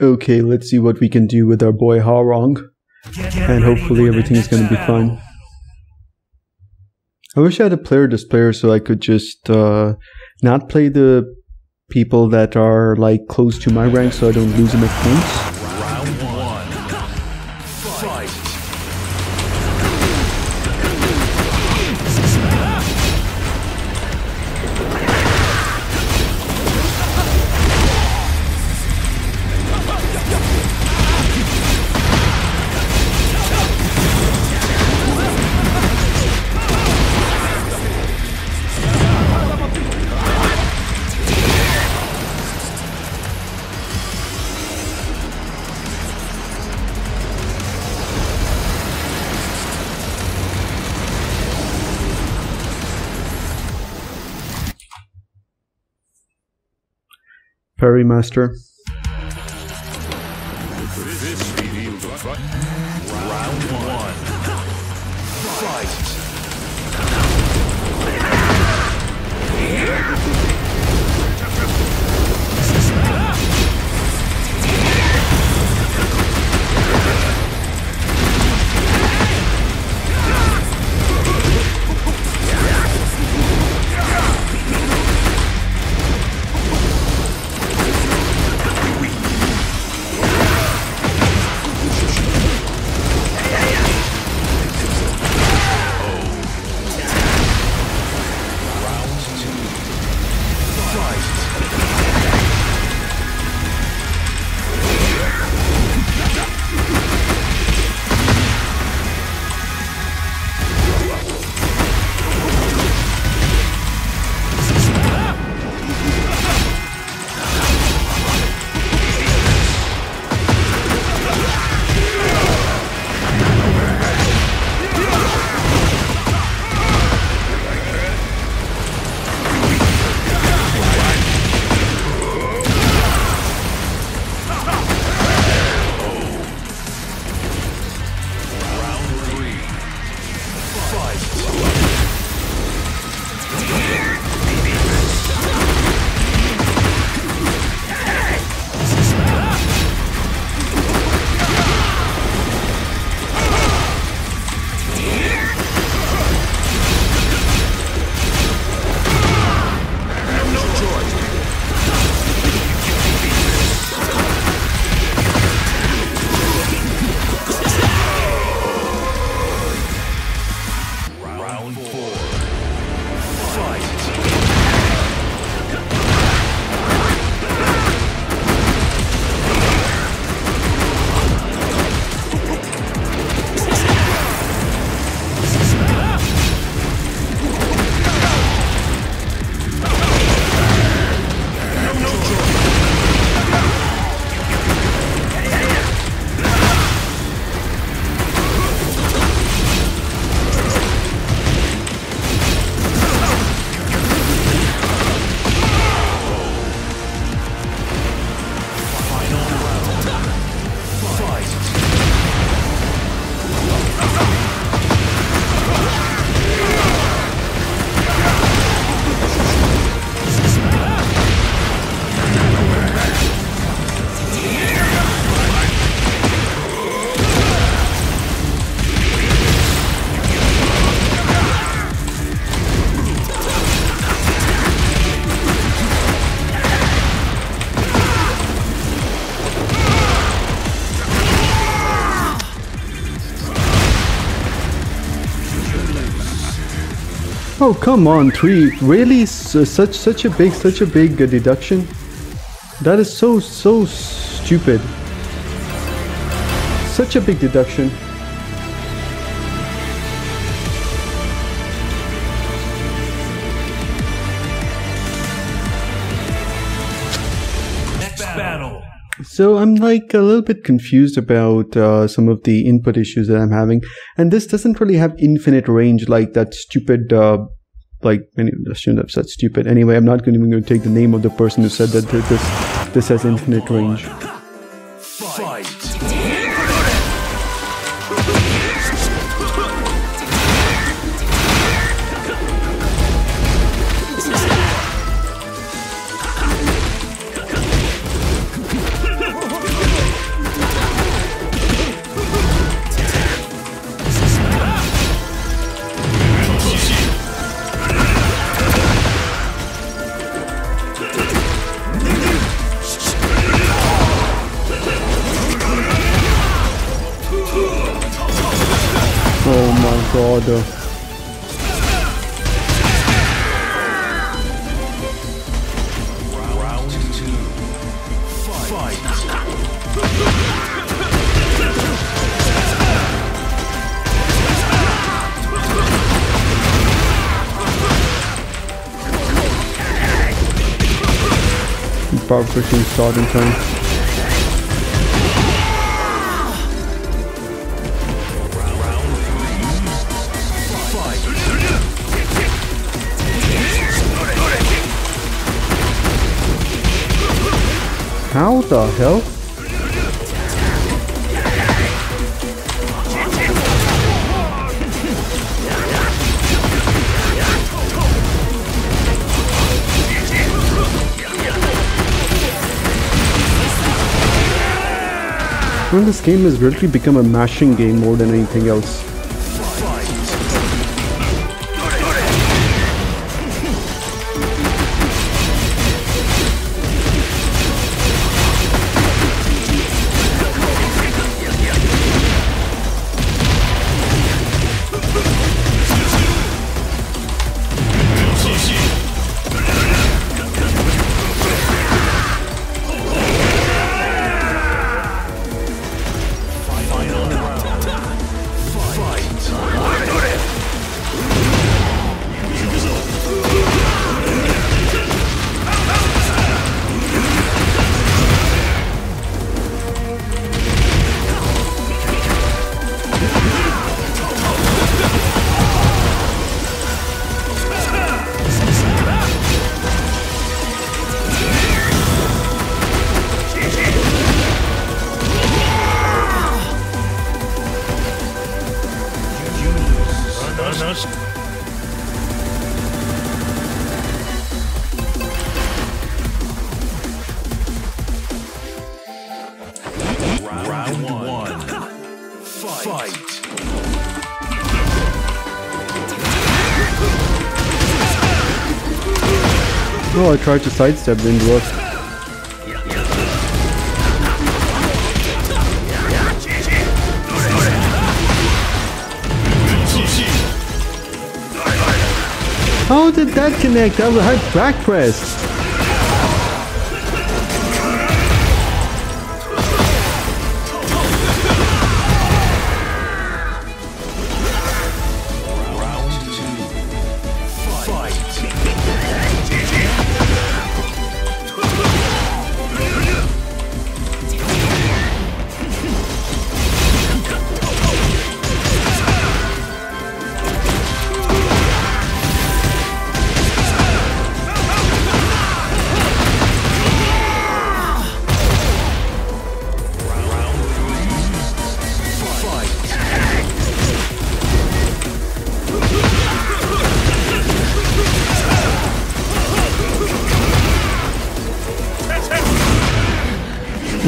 Okay, let's see what we can do with our boy Hwoarang. And hopefully everything is going to be fine. I wish I had a player this player so I could just uh, not play the people that are like close to my rank so I don't lose enough points. Master. Oh come on, three really such such a big such a big uh, deduction. That is so so stupid. Such a big deduction. So I'm like a little bit confused about uh, some of the input issues that I'm having, and this doesn't really have infinite range like that stupid. Uh, like any, I shouldn't have said stupid. Anyway, I'm not even going to take the name of the person who said that this this has infinite range. God. Round two. Fight. Pushing start in time. The hell? Well, this game has really become a mashing game more than anything else. Tried to sidestep, didn't. How did that connect? I had back press.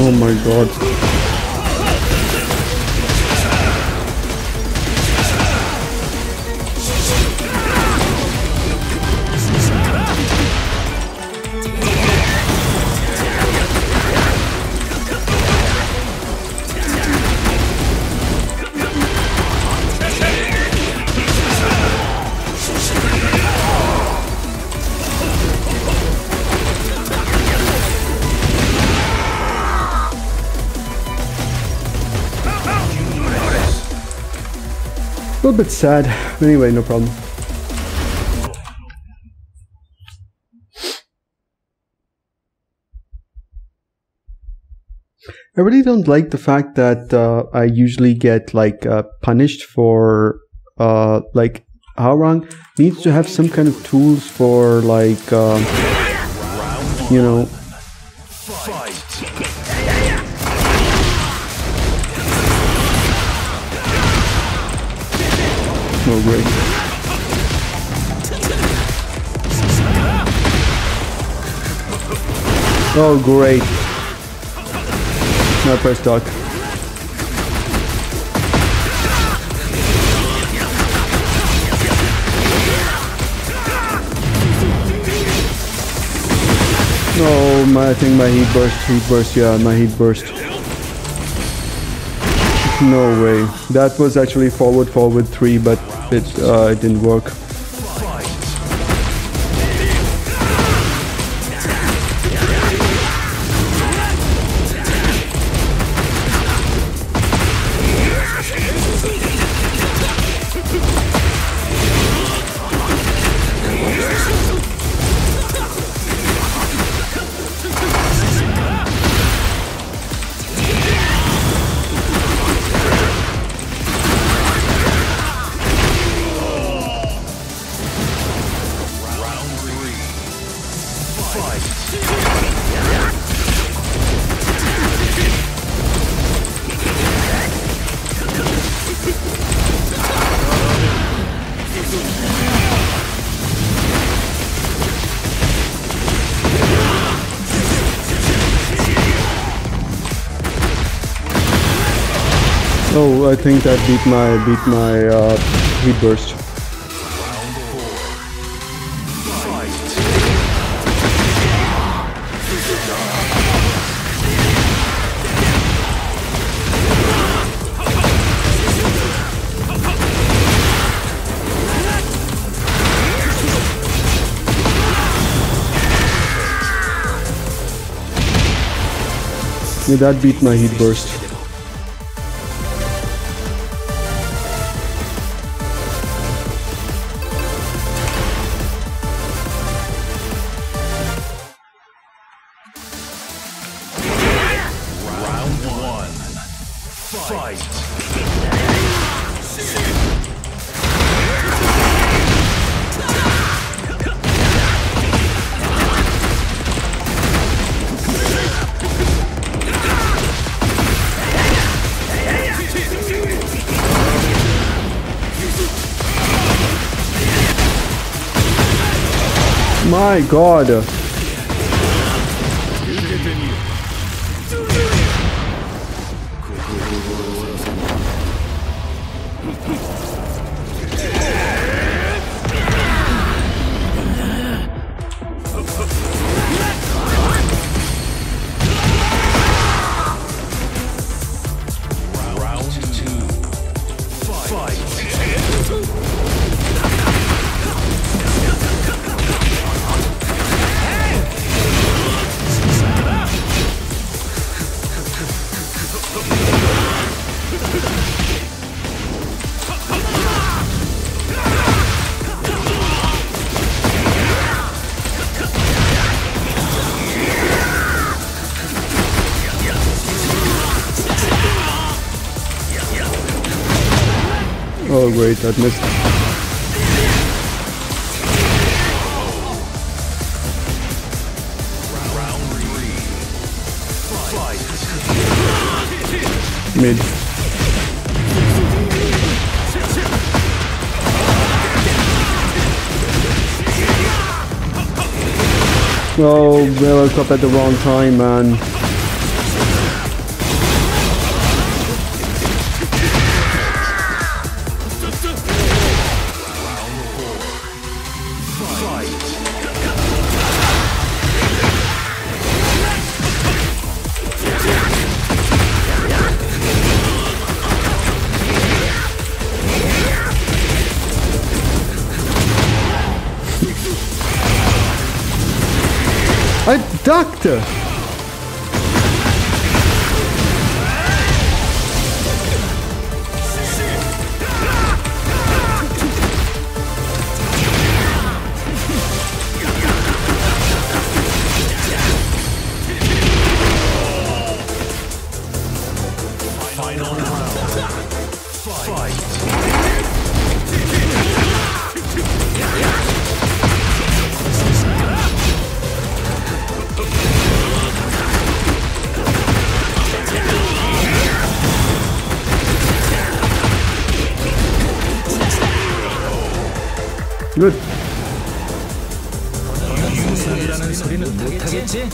Oh my god. A little bit sad. Anyway, no problem. I really don't like the fact that uh, I usually get like uh, punished for uh, like Hwoarang needs to have some kind of tools for like uh, you know Fight. oh great. Great. Now press dock. Oh my I think my heat burst, heat burst, yeah, my heat burst. No way. That was actually forward forward three, but it uh, didn't work. I think that beat my beat my uh, heat burst. Yeah, that beat my heat burst. My God. Great, that missed. Mid. Oh, I woke up at the wrong time, man. Ducked! Final round. Fight. 굿. 소리는 못하겠지?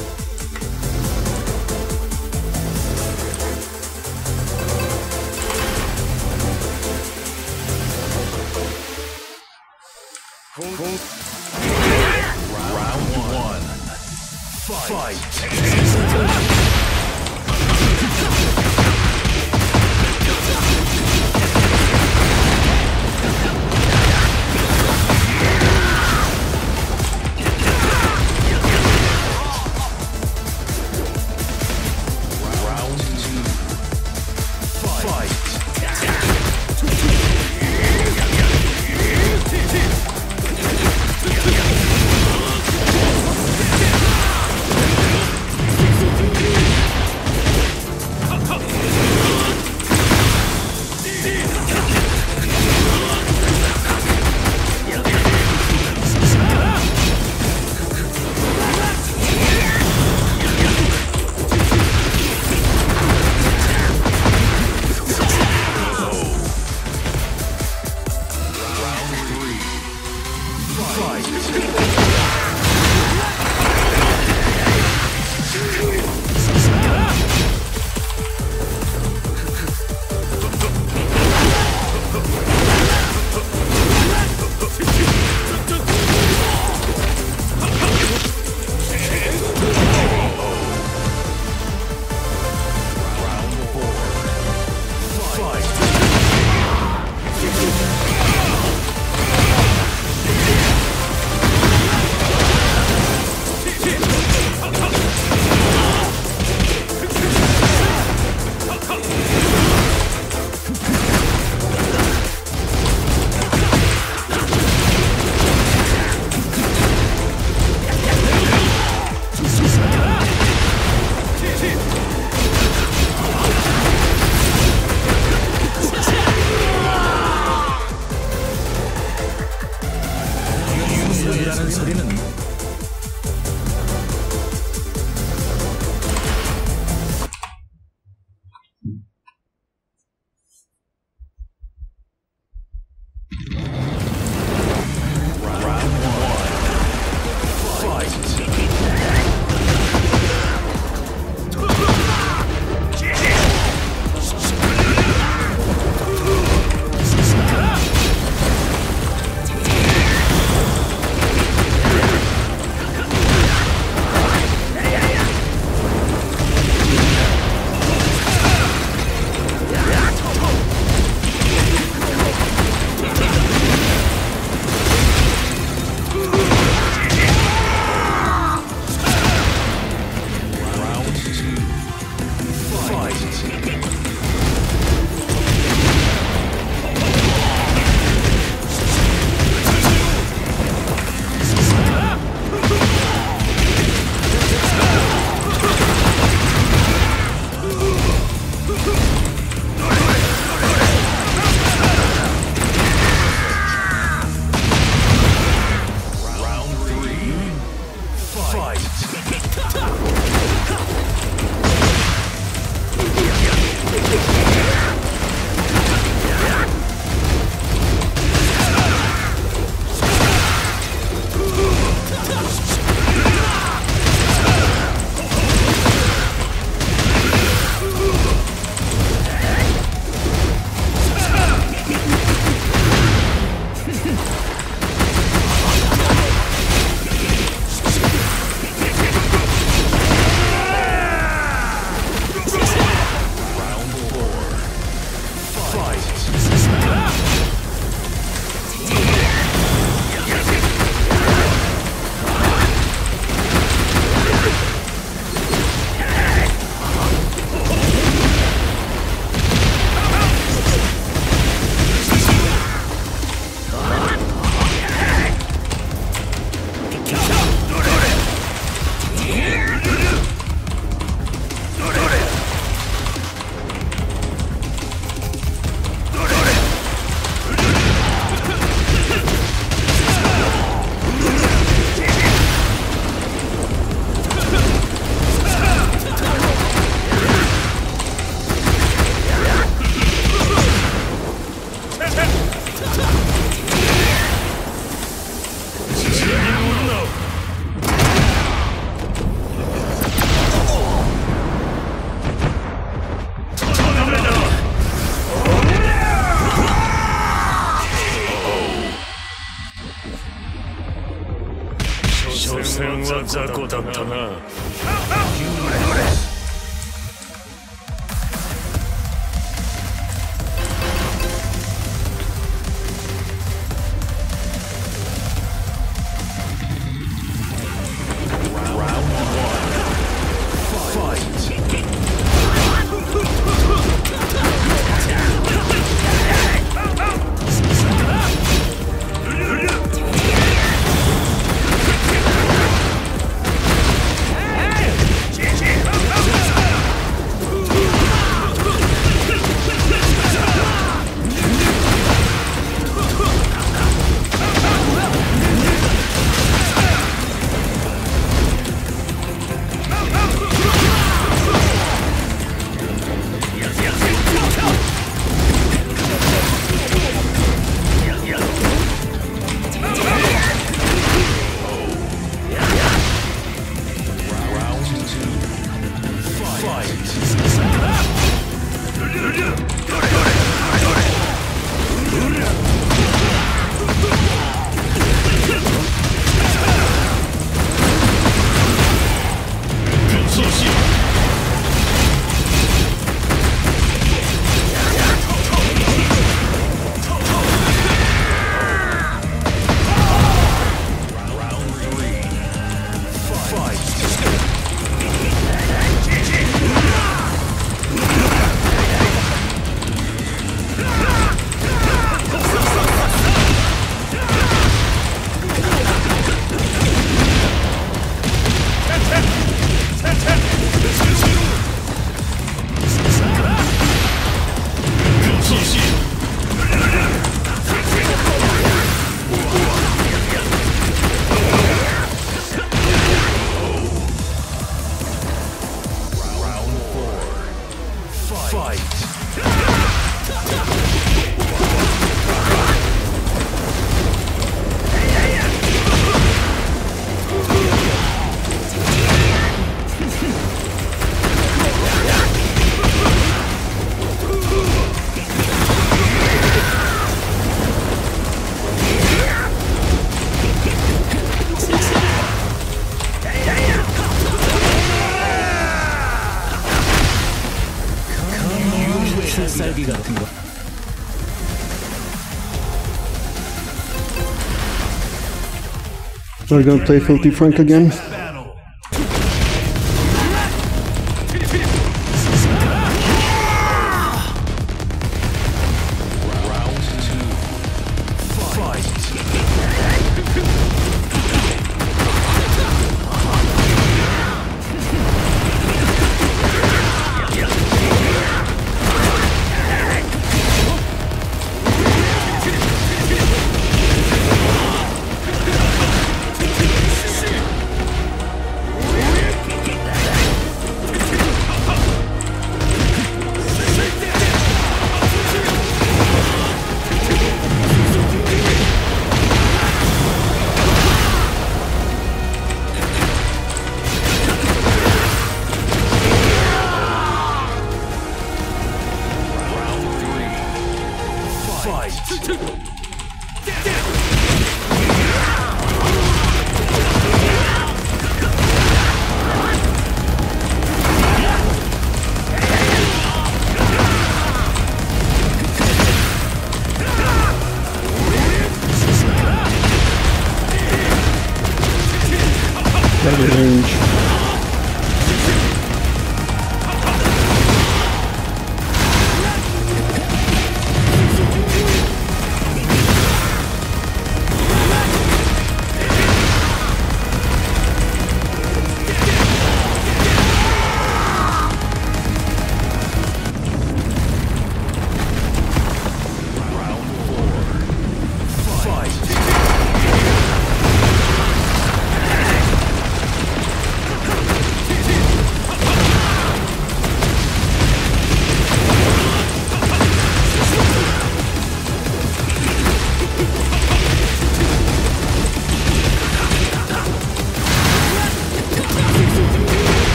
We're gonna play Filthy Frank again.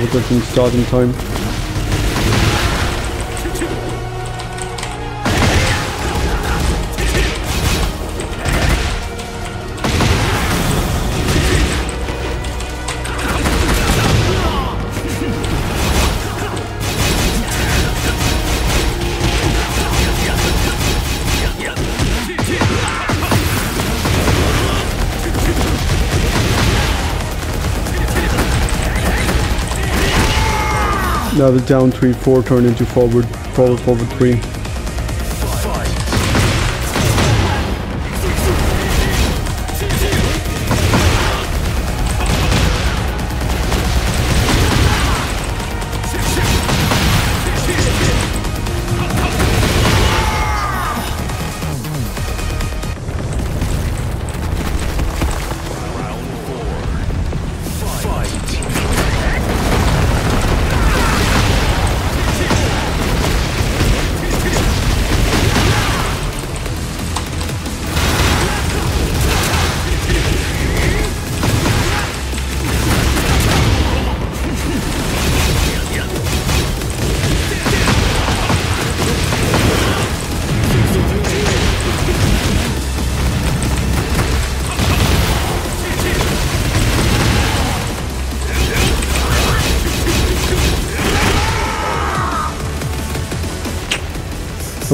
The power doesn't start in time. Now the down 3-4 turned into forward, forward, forward 3.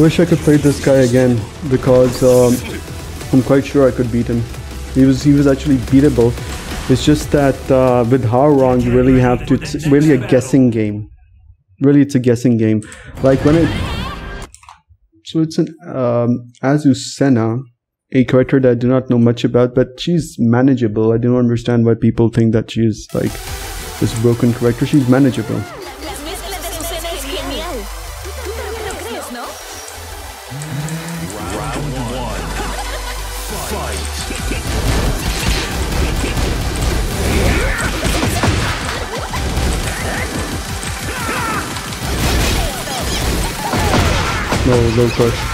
Wish I could play this guy again because um, I'm quite sure I could beat him. He was he was actually beatable. It's just that uh, with Hwoarang you really have to. It's really a guessing game. Really, it's a guessing game. Like when it. So it's an um, Azucena, a character that I do not know much about, but she's manageable. I don't understand why people think that she's like this broken character. She's manageable. No, low crush.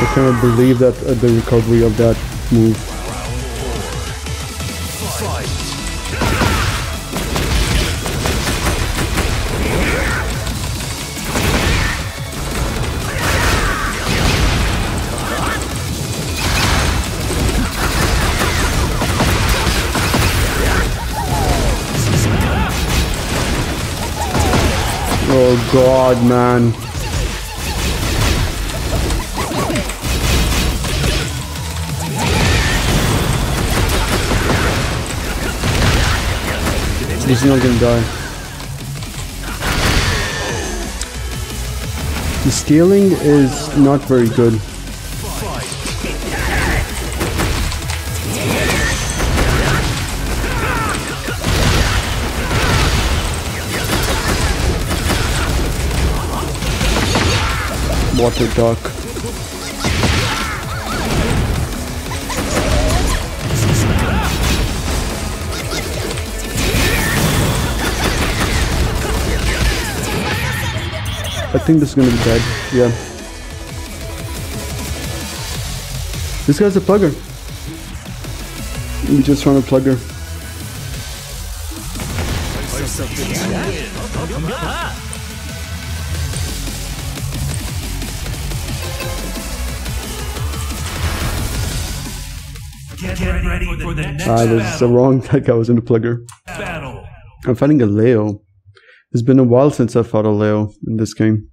I cannot believe that uh, the recovery of that move. Oh god, man. He's not gonna die. The scaling is not very good. water duck. I think this is gonna be bad. Yeah. This guy's a plugger. We just run a plugger. Get ready for the next Ah, this is the wrong. That guy was in the plugger. battle. I'm fighting a Leo. It's been a while since I fought a Leo in this game.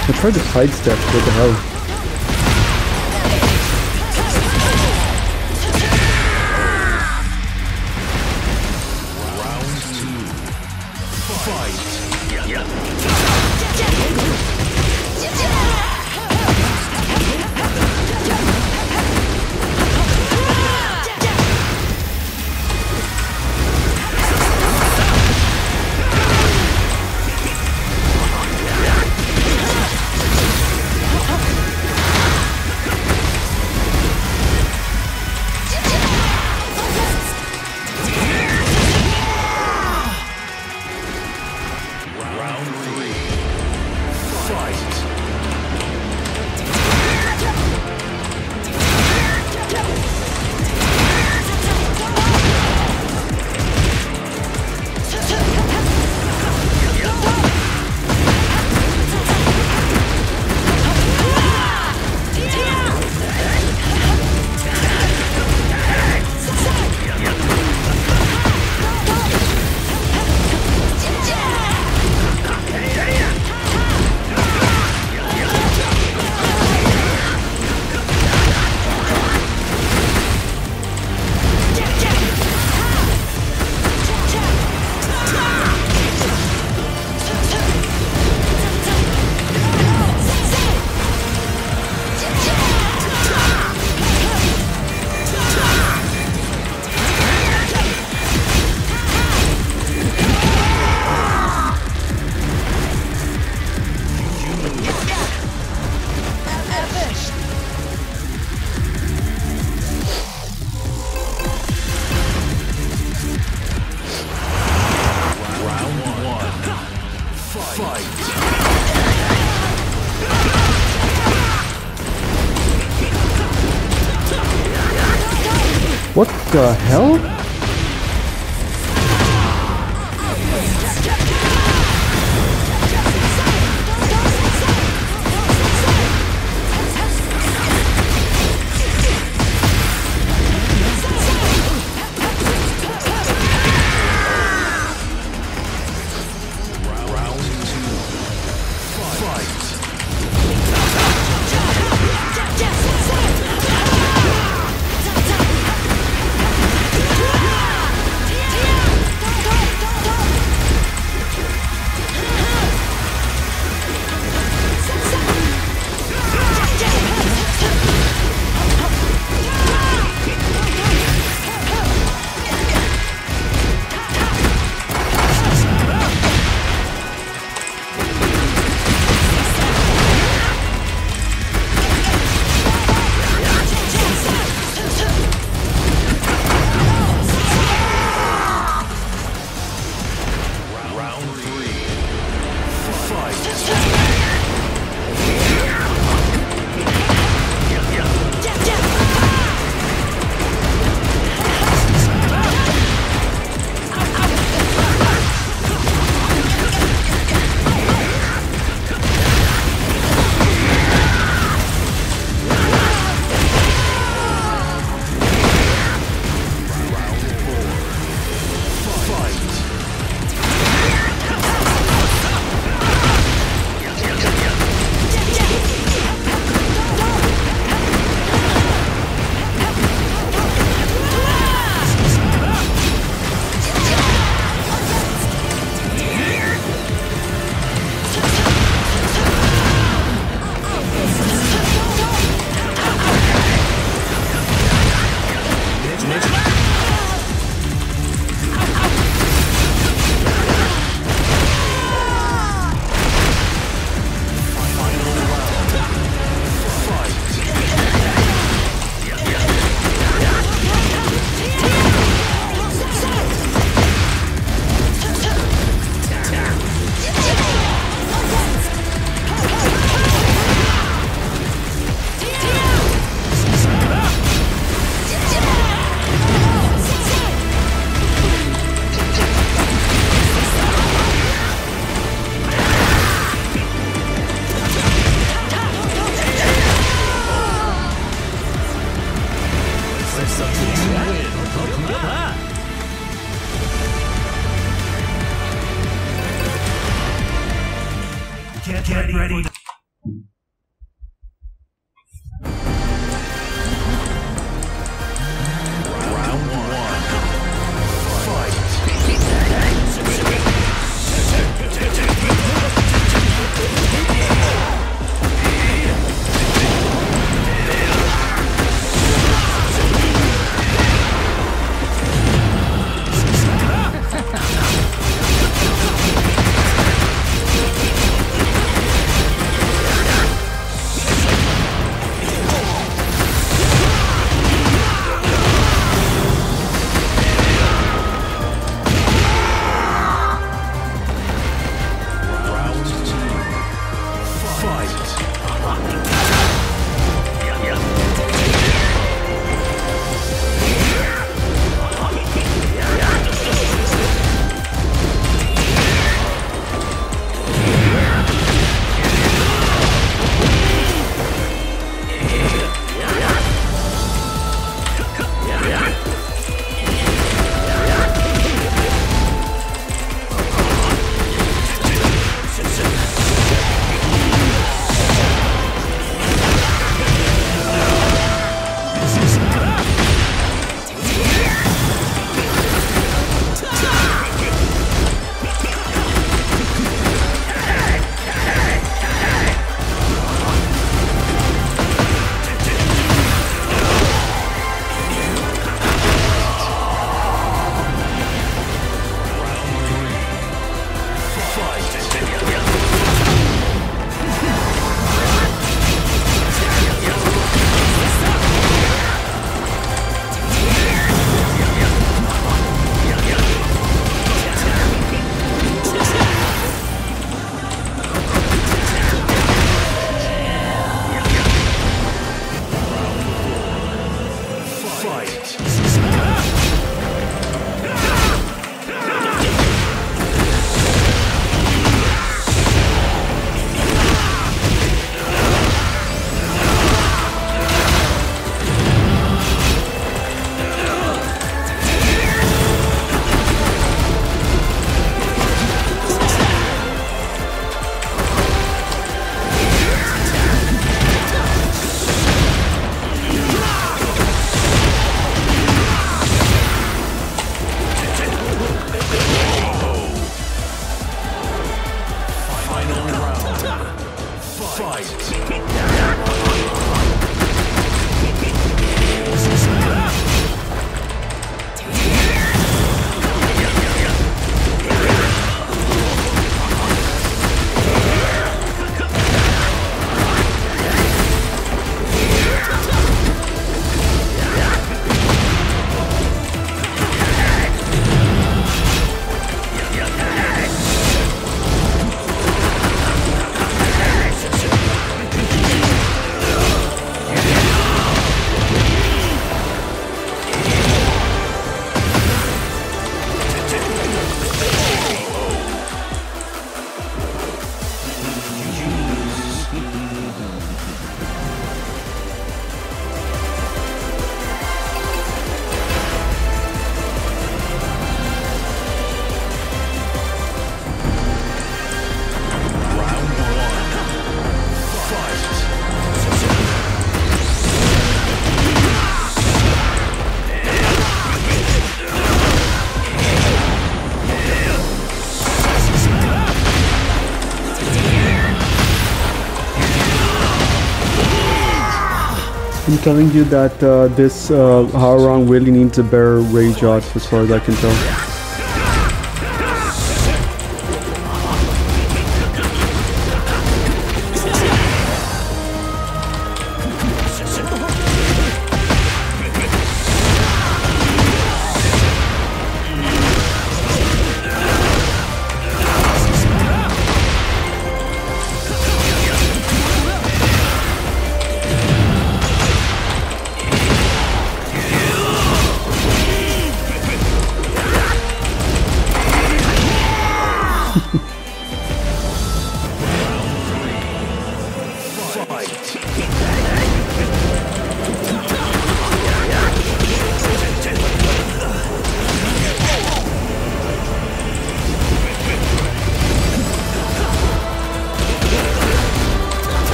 I tried to sidestep. What the hell? Telling you that uh, this uh, Hwoarang really needs a better rage art, as far as I can tell.